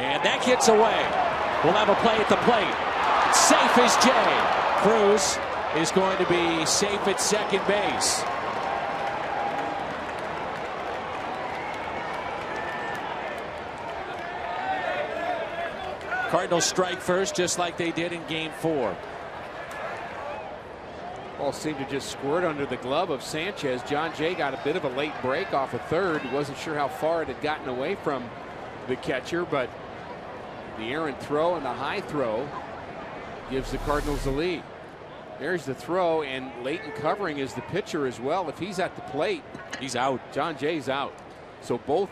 And that gets away. We'll have a play at the plate. Safe is Jay. Cruz is going to be safe at second base. Cardinals strike first just like they did in game four. Ball seemed to just squirt under the glove of Sanchez. Jon Jay got a bit of a late break off a third. Wasn't sure how far it had gotten away from the catcher, but the errant throw and the high throw gives the Cardinals the lead. There's the throw, and Leighton covering is the pitcher as well. If he's at the plate, he's out. Jon Jay's out. So both